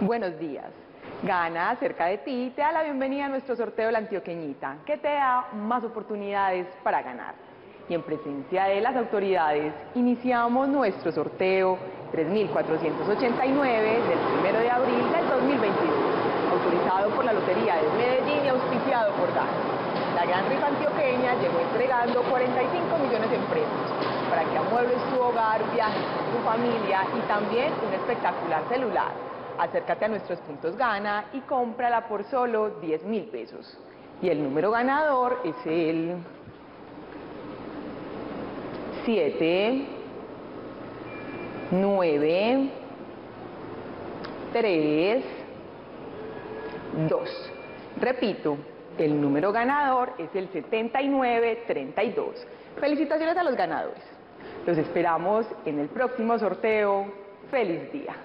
buenos días. Gana cerca de ti te da la bienvenida a nuestro sorteo de la Antioqueñita, que te da más oportunidades para ganar. Y en presencia de las autoridades, iniciamos nuestro sorteo 3489 del 1 de abril del 2022, autorizado por la Lotería de Medellín y auspiciado por GANA. La gran rifa antioqueña llegó entregando 45 millones en premios para que amuebles tu hogar, viajes con tu familia y también un espectacular celular. Acércate a nuestros puntos Gana y cómprala por solo 10 mil pesos. Y el número ganador es el 7, 9, 3, 2. Repito, el número ganador es el 7932. Felicitaciones a los ganadores. Los esperamos en el próximo sorteo. ¡Feliz día!